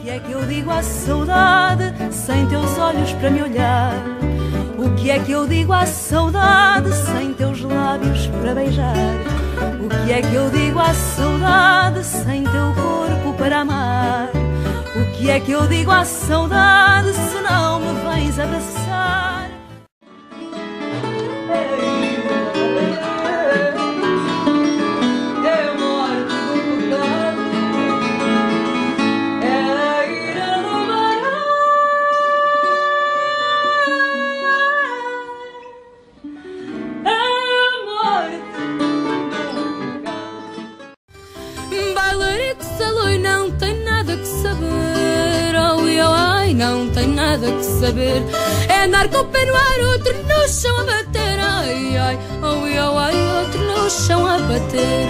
O que é que eu digo à saudade sem teus olhos para me olhar? O que é que eu digo à saudade sem teus lábios para beijar? O que é que eu digo à saudade sem teu corpo para amar? O que é que eu digo à saudade se não me vens abraçar? Não tem nada que saber. É andar com o pé no ar, outro no chão a bater. Ai, ai, oh, eu, ai, outro no chão a bater.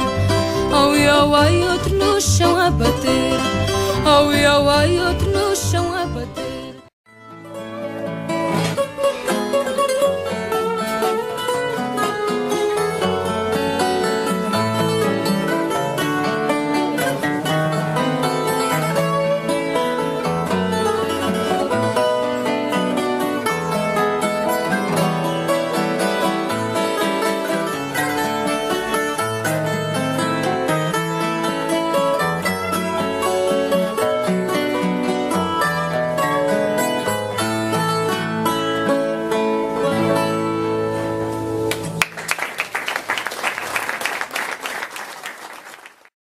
Oh, eu, ai, outro no chão a bater. Oh, eu, ai, outro no chão